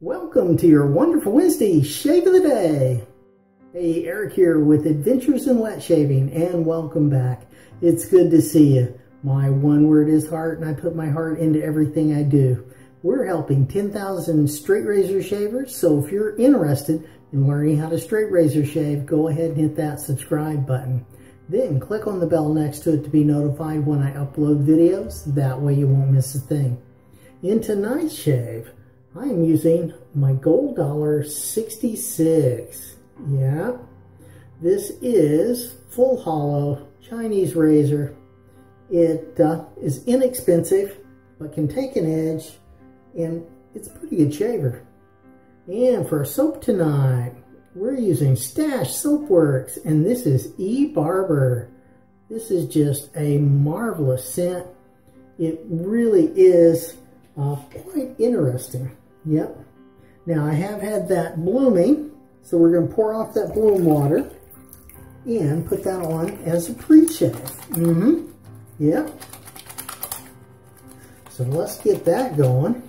Welcome to your wonderful Wednesday shave of the day. Hey, Eric here with Adventures in Wet Shaving and welcome back. It's good to see you. My one word is heart and I put my heart into everything I do. We're helping 10,000 straight razor shavers, so if you're interested in learning how to straight razor shave, go ahead and hit that subscribe button. Then click on the bell next to it to be notified when I upload videos. That way you won't miss a thing. In tonight's shave, I am using my Gold Dollar 66. Yeah, this is full hollow Chinese razor. It uh, is inexpensive, but can take an edge, and it's pretty good shaver. And for soap tonight, we're using Stache Soap Works, and this is E. Barber. This is just a marvelous scent. It really is uh, quite interesting. Yep. Now I have had that blooming, so we're going to pour off that bloom water and put that on as a pre-shave. Mm-hmm. Yep. So let's get that going.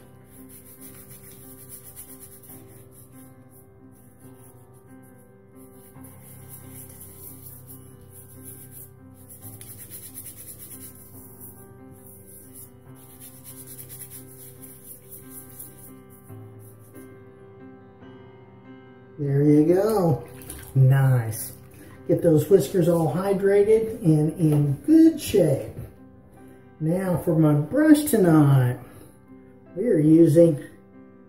There you go. Nice. Get those whiskers all hydrated and in good shape. Now for my brush tonight, we are using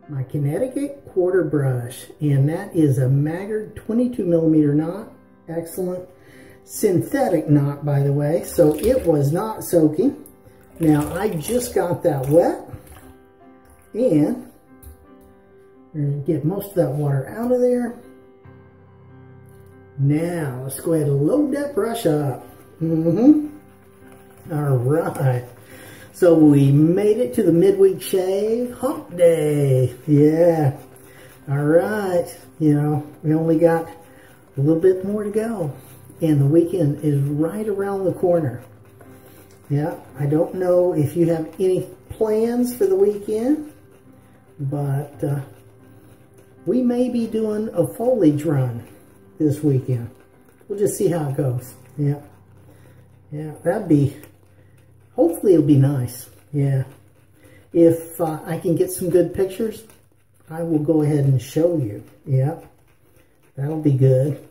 my Connecticut quarter brush, and that is a Maggard 22 millimeter knot. Excellent. Synthetic knot, by the way, so it was not soaking. Now, I just got that wet, and to get most of that water out of there. Now, let's go ahead and load that brush up. Mm-hmm. All right. So we made it to the midweek shave hump day. Yeah. All right. You know, we only got a little bit more to go. And the weekend is right around the corner. Yeah, I don't know if you have any plans for the weekend, but uh, we may be doing a foliage run this weekend. We'll just see how it goes. Yeah. Yeah, that'd be, hopefully it'll be nice. Yeah. If uh, I can get some good pictures, I will go ahead and show you. Yeah. That'll be good.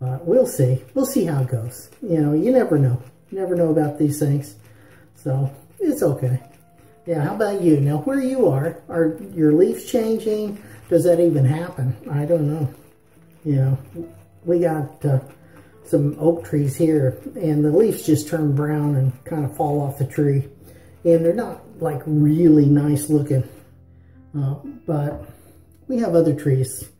But we'll see. We'll see how it goes. You know, you never know. You never know about these things. So, it's okay. Yeah, how about you? Now, where you are, are your leaves changing? Does that even happen? I don't know. You know, we got uh, some oak trees here, and the leaves just turn brown and kind of fall off the tree. And they're not, like, really nice looking. Uh, but we have other trees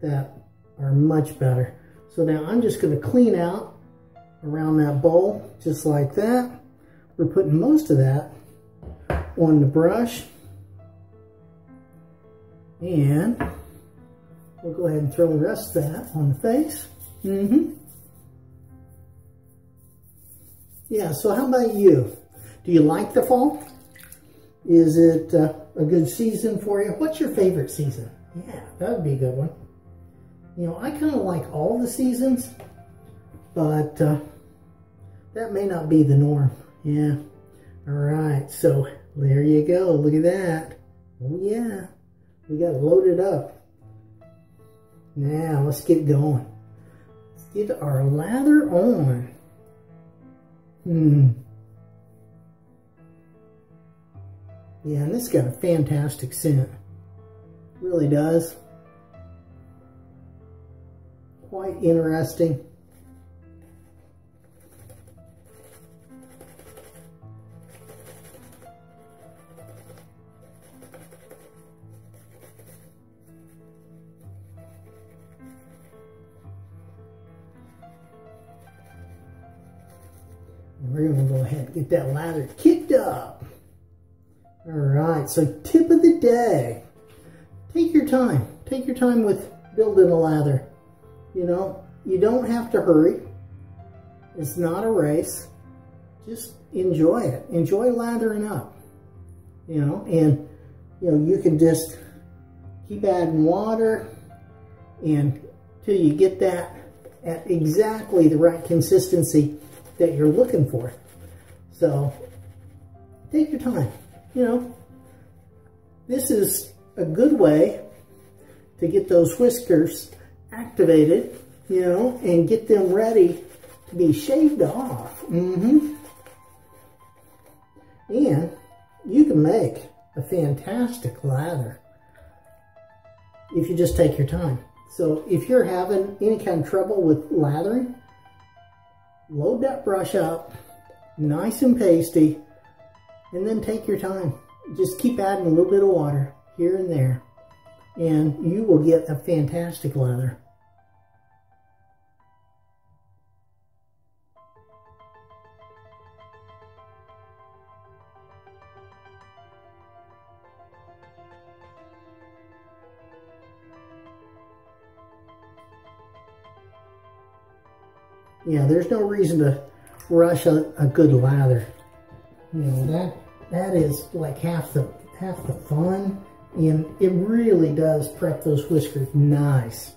that are much better. So now I'm just going to clean out around that bowl, just like that. We're putting most of that on the brush. And we'll go ahead and throw the rest of that on the face. Mm-hmm. Yeah, so how about you? Do you like the fall? Is it uh, a good season for you? What's your favorite season? Yeah, that would be a good one. You know, I kind of like all the seasons, but uh, that may not be the norm. Yeah. All right, so there you go. Look at that. Oh, yeah. We got loaded up. Now, let's get going. Let's get our lather on. Hmm. Yeah, and this got a fantastic scent. Really does. Quite interesting. We're going to go ahead and get that lather kicked up. All right, so tip of the day. Take your time. Take your time with building a lather. You know, you don't have to hurry. It's not a race. Just enjoy it. Enjoy lathering up. You know, and you know, you can just keep adding water and till you get that at exactly the right consistency that you're looking for. So take your time, you know. This is a good way to get those whiskers activated, you know, and get them ready to be shaved off. Mm-hmm. And you can make a fantastic lather if you just take your time. So if you're having any kind of trouble with lathering, load that brush up, nice and pasty, and then take your time. Just keep adding a little bit of water here and there, and you will get a fantastic lather. Yeah, there's no reason to rush a, a good lather. You know, that that is like half the half the fun. And it really does prep those whiskers nice.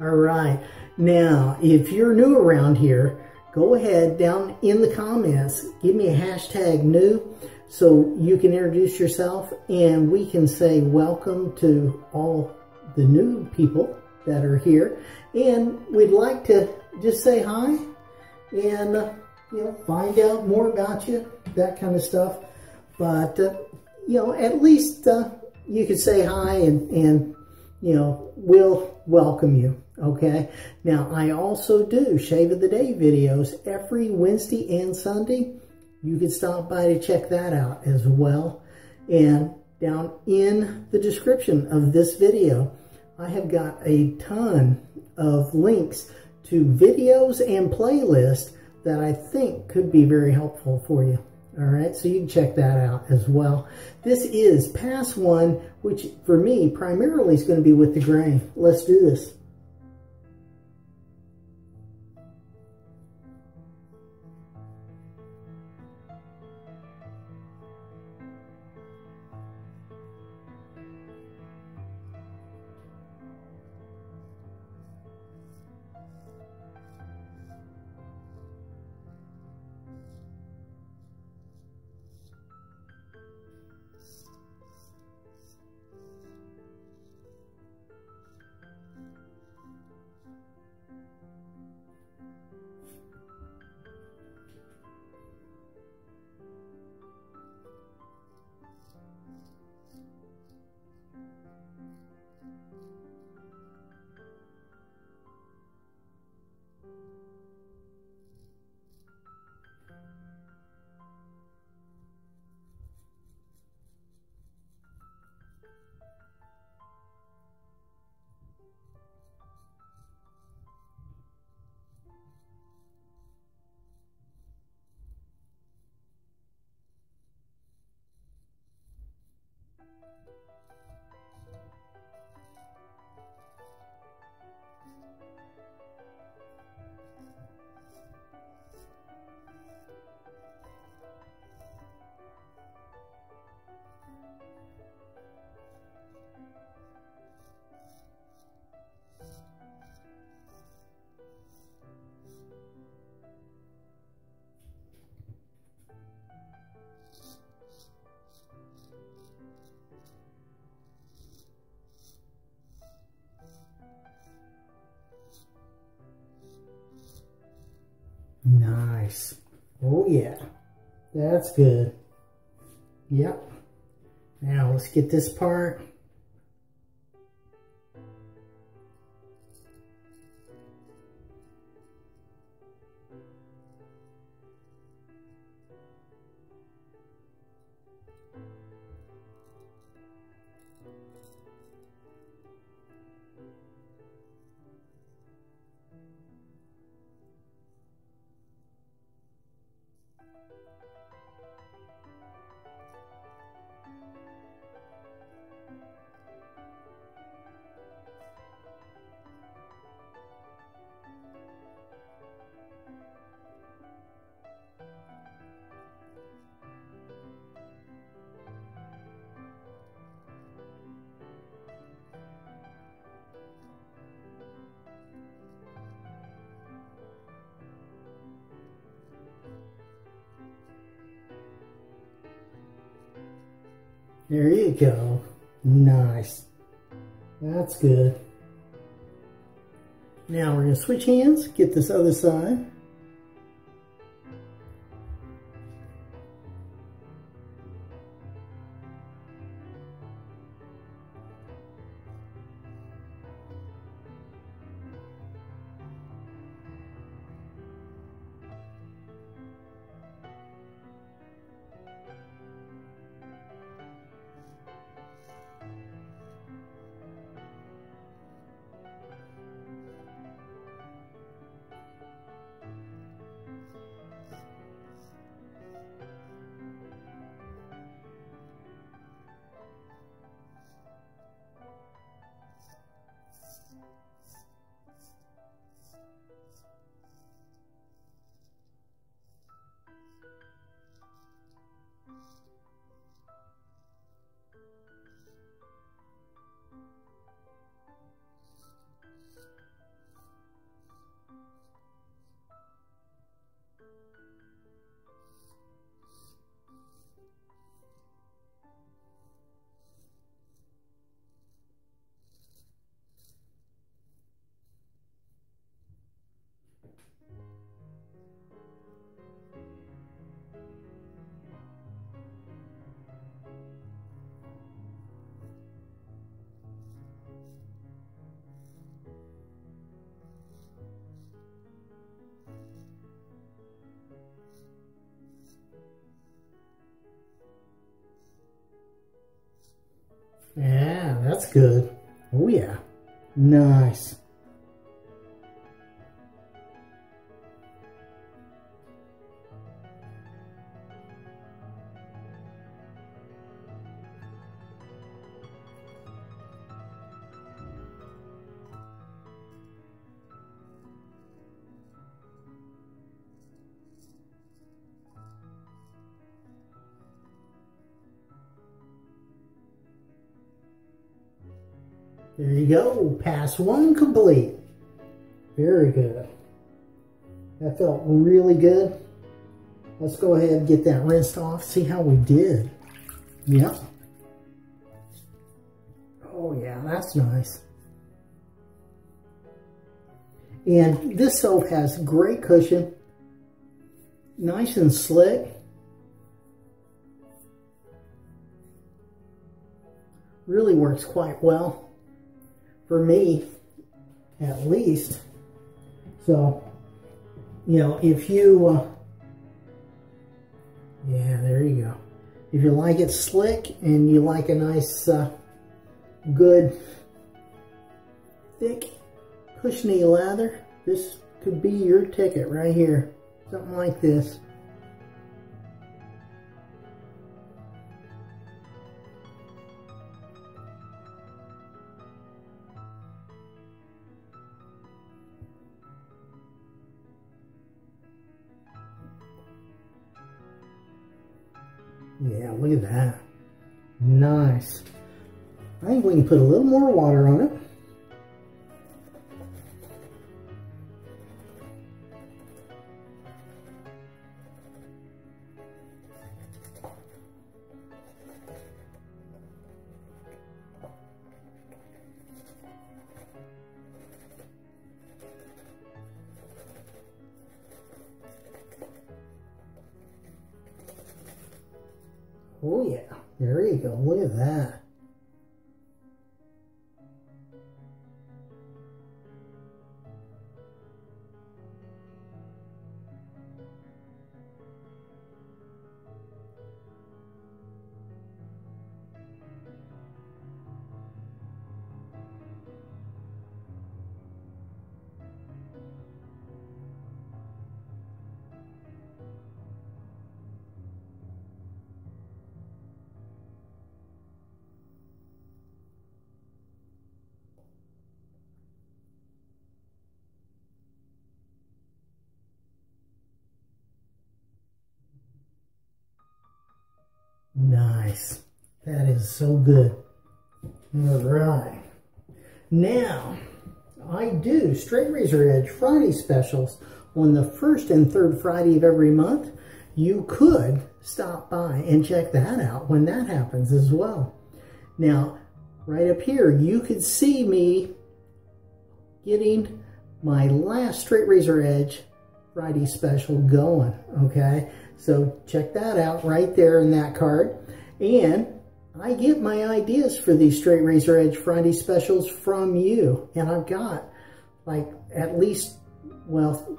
All right. Now, if you're new around here, go ahead down in the comments, give me a hashtag new so you can introduce yourself and we can say welcome to all the new people that are here. And we'd like to just say hi and, you know, find out more about you, that kind of stuff. But, uh, you know, at least uh, you could say hi and, and, you know, we'll welcome you, okay? Now, I also do Shave of the Day videos every Wednesday and Sunday. You can stop by to check that out as well. And down in the description of this video, I have got a ton of links to videos and playlists that I think could be very helpful for you. All right, so you can check that out as well. This is pass one, which for me primarily is going to be with the grain. Let's do this. That's good. Yep. Now let's get this part There you go. Nice. That's good. Now we're going to switch hands, get this other side. Good. Oh yeah. Nice. Go. Pass one complete. Very good. That felt really good. Let's go ahead and get that rinsed off. See how we did. Yep. Oh yeah, that's nice. And this soap has great cushion. Nice and slick. Really works quite well for me, at least. So, you know, if you, uh, yeah, there you go. If you like it slick and you like a nice, uh, good, thick, cushiony lather, this could be your ticket right here. Something like this. We can put a little more water on it. Oh yeah, there you go. Look at that. Nice. That is so good. All right. Now, I do Straight Razor Edge Friday specials on the first and third Friday of every month. you could stop by and check that out when that happens as well. Now, right up here, you could see me getting my last straight razor edge Friday special going, okay? So check that out right there in that card. And I get my ideas for these straight razor edge Friday specials from you. And I've got like at least, well,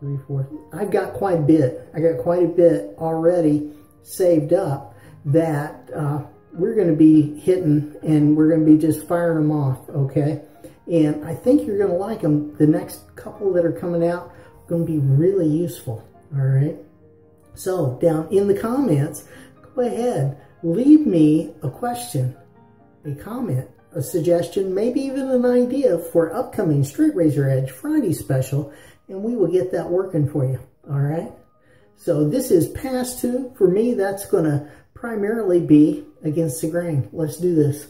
three, four, I've got quite a bit. I got quite a bit already saved up that uh, we're going to be hitting and we're going to be just firing them off, okay? And I think you're going to like them. The next couple that are coming out are going to be really useful, all right? So down in the comments, go ahead, leave me a question, a comment, a suggestion, maybe even an idea for upcoming Straight Razor Edge Friday special, and we will get that working for you, all right? So this is pass two. For me, that's going to primarily be against the grain. Let's do this.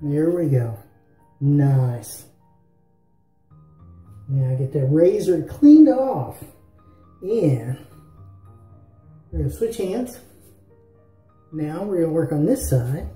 There we go. Nice. Now get that razor cleaned off. And we're going to switch hands. Now we're going to work on this side.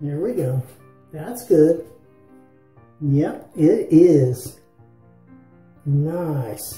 There we go. That's good. Yep, it is. Nice.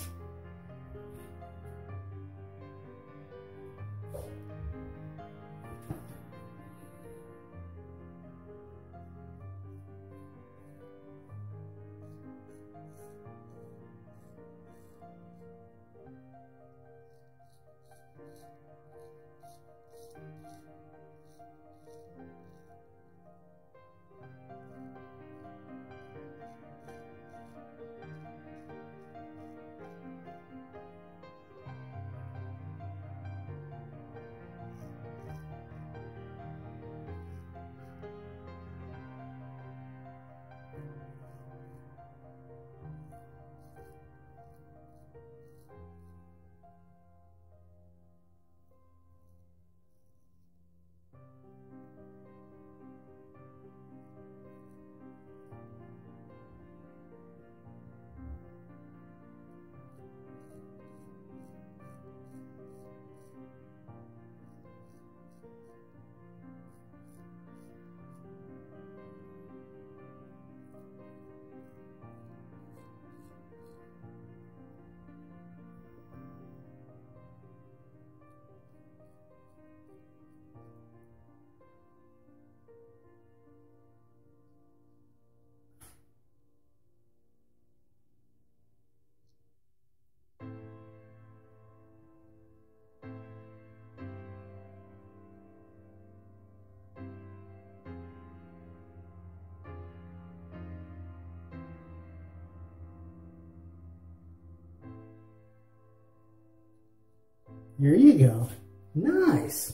There you go. Nice.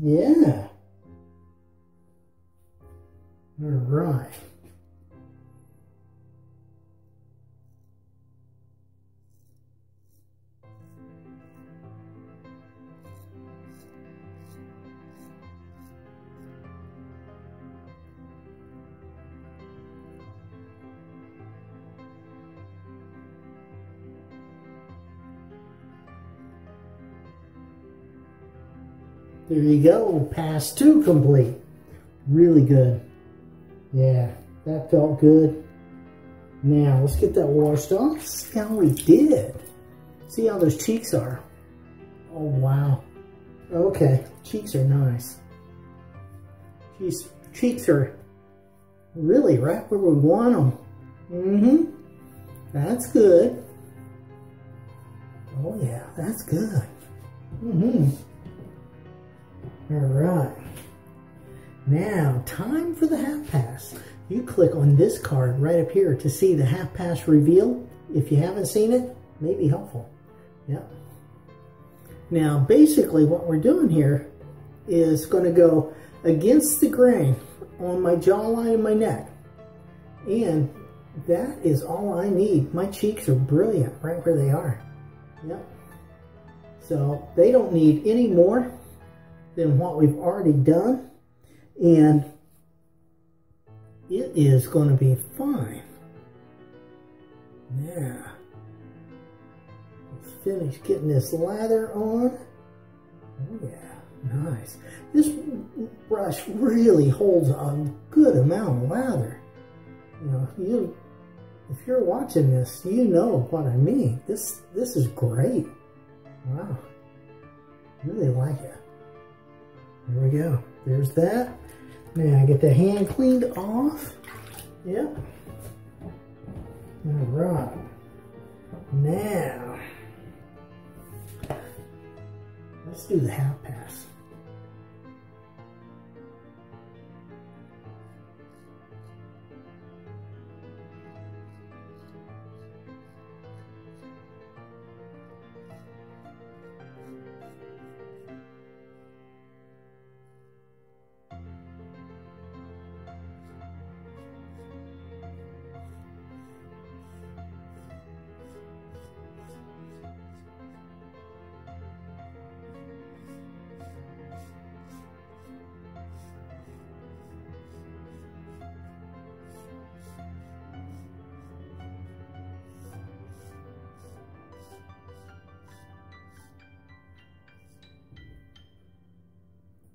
Yeah. There you go. Pass two complete. Really good. Yeah, that felt good. Now, let's get that washed off. See how we did. See how those cheeks are. Oh, wow. Okay, cheeks are nice. Cheeks, cheeks are really right where we want them. Mm-hmm. That's good. Oh, yeah, that's good. Mm-hmm. All right. Now, time for the half pass. You click on this card right up here to see the half pass reveal. If you haven't seen it, may be helpful. Yep. Now, basically what we're doing here is going to go against the grain on my jawline and my neck. And that is all I need. My cheeks are brilliant right where they are. Yep. So they don't need any more than what we've already done. And it is going to be fine. Now, let's finish getting this lather on. Oh yeah, nice. This brush really holds a good amount of lather. You know, you if you're watching this, you know what I mean. This this is great. Wow. Really like it. There we go. There's that. Now get the hand cleaned off. Yep. All right. Now, let's do the half pass.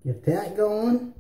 Get that going.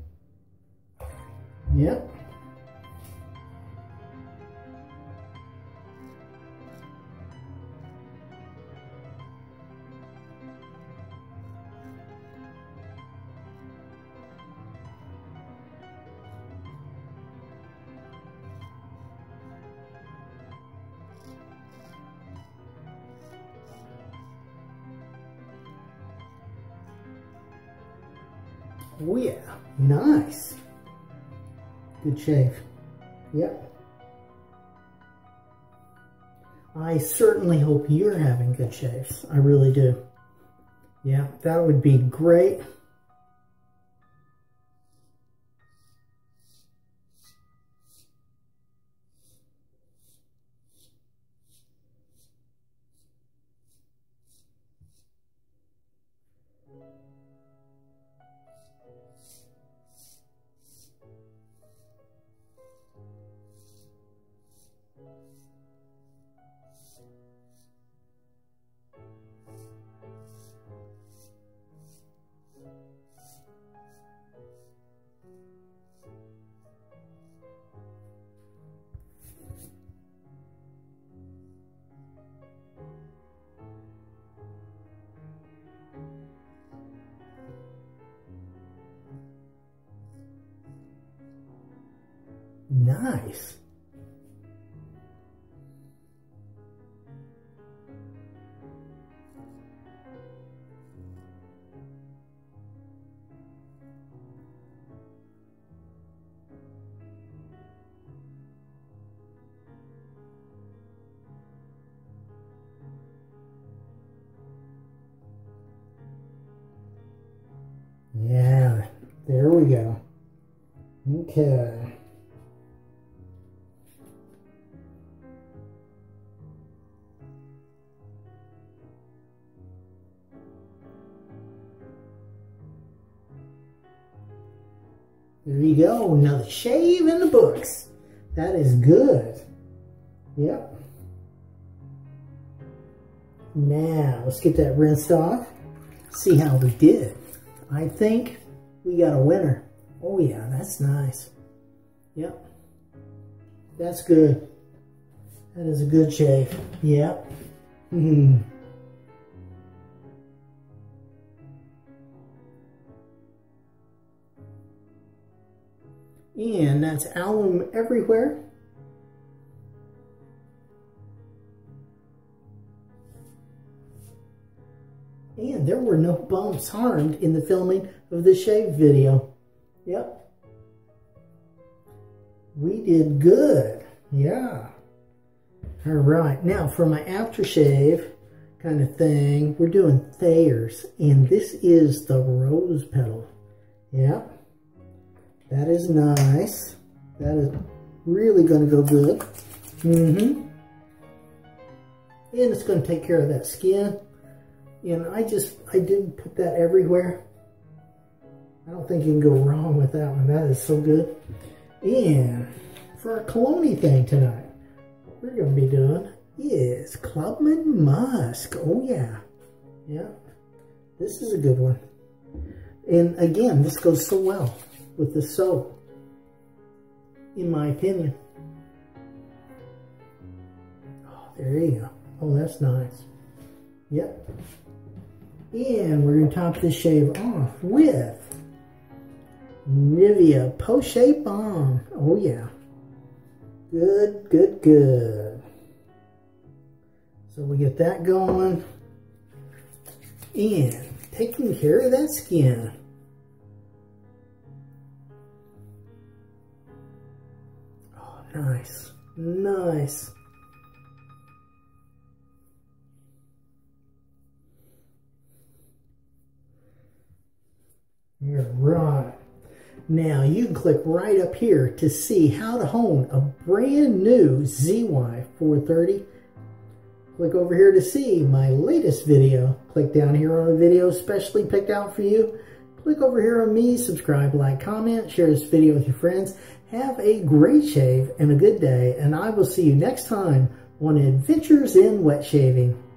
Oh yeah, nice. Good shave. Yep. I certainly hope you're having good shaves. I really do. Yeah, that would be great. nice. Yeah, there we go. Okay. There you go, another shave in the books. That is good. Yep. Now, let's get that rinsed off. See how we did. I think we got a winner. Oh yeah, that's nice. Yep. That's good. That is a good shave. Yep. Hmm. And that's alum everywhere. And there were no bumps harmed in the filming of the shave video. Yep. We did good. Yeah. All right. Now for my aftershave kind of thing, we're doing Thayer's. And this is the rose petal. Yep. That is nice. That is really going to go good. Mm-hmm. And it's going to take care of that skin. And I just, I didn't put that everywhere. I don't think you can go wrong with that one. That is so good. And for our cologne thing tonight, what we're going to be doing is Clubman Musk. Oh, yeah. Yeah. This is a good one. And again, this goes so well with the soap, in my opinion. Oh, there you go. Oh, that's nice. Yep. And we're going to top this shave off with Nivea Post-Shave Balm. Oh, yeah. Good, good, good. So we get that going. And taking care of that skin. Nice. Nice. You're right. Now you can click right up here to see how to hone a brand new ZY430. Click over here to see my latest video. Click down here on the video specially picked out for you. Click over here on me, subscribe, like, comment, share this video with your friends. Have a great shave and a good day, and I will see you next time on Adventures in Wet Shaving.